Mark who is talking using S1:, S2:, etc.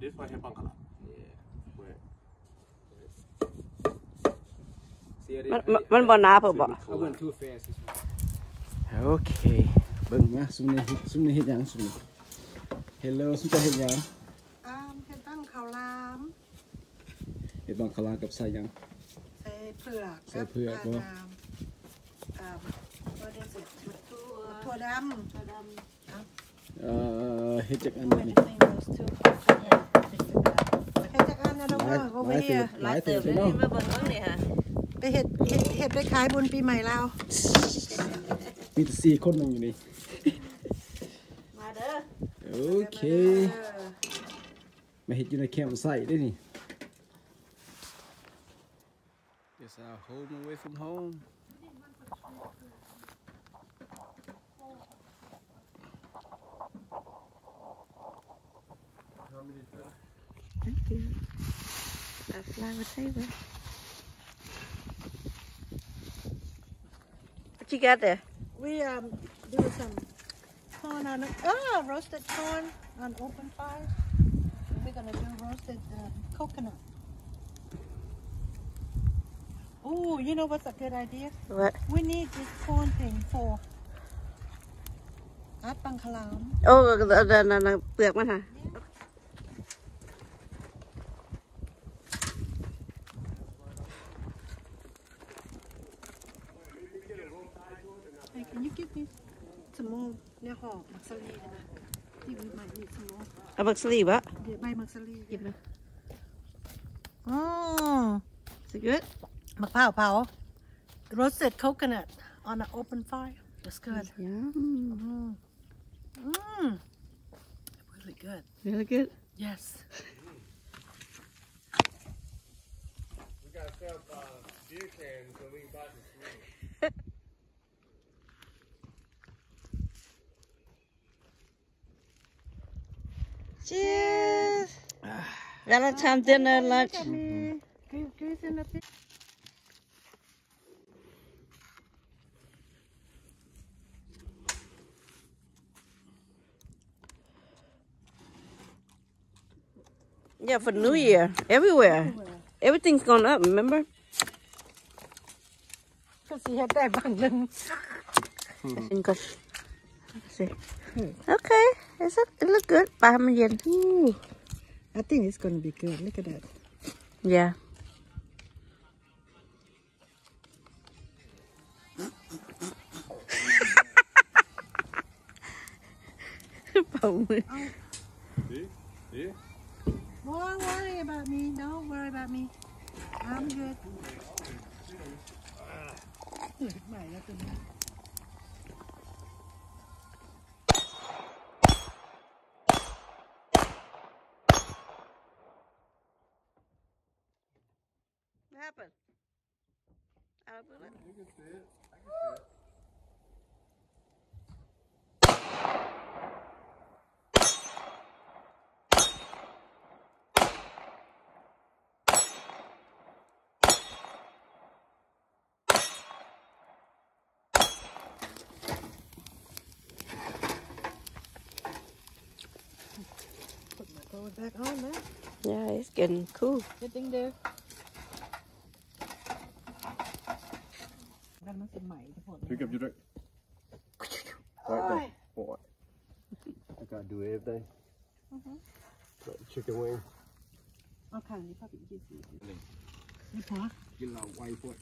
S1: this one here Bangkala.
S2: Yeah.
S1: Wait.
S2: See how they-
S3: มันมันมันบ่หนาเพิ่นบ่
S2: I went too fast this one.
S4: โอเคเบิ่งมาซุมนี้ซุมนี้เฮ็ดหยังซุมนี้ Hello ซุมจะเฮ็ดหยัง
S5: อ่าเฮ็ดตั้งข้าวหลาม
S4: เฮ็ดบังคลากับใส่หยัง
S5: ใส่เผือก
S4: ใส่เผือกบ่
S5: บ่อ่าว่าได้สิถั่วถั่วดำถั่วดำ
S4: เอ่อเฮ็ดจักอันนี้
S5: เฮ็ดจากอันนั้น
S4: หลาย
S5: เอา
S4: ห
S5: ไว้
S4: ลาย
S5: เฮี
S4: เติ
S5: ย
S4: บหลายเติบเลยเนาะ
S3: มาเบิ่งเบิ่งนี่ค่ะ
S5: ไปเฮ็ดเฮ็ดเฮ็ดไปขายบนปีใหม่ลาว
S4: มีแต่สี่คนนั่งอยู่นี่
S3: มาเด้อ
S4: โอเคมาเฮ็ดอยู่ในแคมป์ไซต์ได้นี่ Yes our home away from home
S3: A flower table. What you got there?
S5: We um do some corn on oh roasted corn on open fire. We're gonna do roasted uh, coconut. Oh, you know what's a good idea?
S3: What?
S5: We need this corn thing for
S3: art bangkalam. Oh, the the the, the, the, the, the, the, the, the, the
S5: Hey, can you give me some more เนี่ยห่อมักสลีนะที่วิมันมี some more
S3: เอาบักสลีบะ
S5: เดี๋ยวใบมักสลี
S3: หยิบมา
S5: อ๋อ
S3: Is it good?
S5: มะพร้าวเผา roasted coconut on an open fire that's good
S3: Yum.
S5: mm. Mm. really good
S3: Really good.
S5: yes
S1: We got some uh, beer cans so we can buy some food.
S3: Cheers. Valentine's dinner, lunch.
S5: Mm-hmm.
S3: Yeah, for New Year, everywhere. everywhere. Everything's gone up, remember?
S5: Because you had that
S3: abundance. See. Hmm. Okay, it's a, it look good, Bahamian. yen.
S5: Ooh, I think it's gonna be good. Look at that.
S3: Yeah.
S5: Don't worry about me. Don't worry about me. I'm good.
S3: You can see it. I
S5: can see it. Back on.
S3: Yeah, it's getting cool.
S5: Good thing there. ดังนั้นเป็นใหม่ทั้งหมด
S1: Pick up your drink. Right there. What? I gotta do everything. Got chicken wing.
S5: เอาขางนี้เข้าไปอีกทีสิ
S2: You นี่พอ Get a lot of white for it.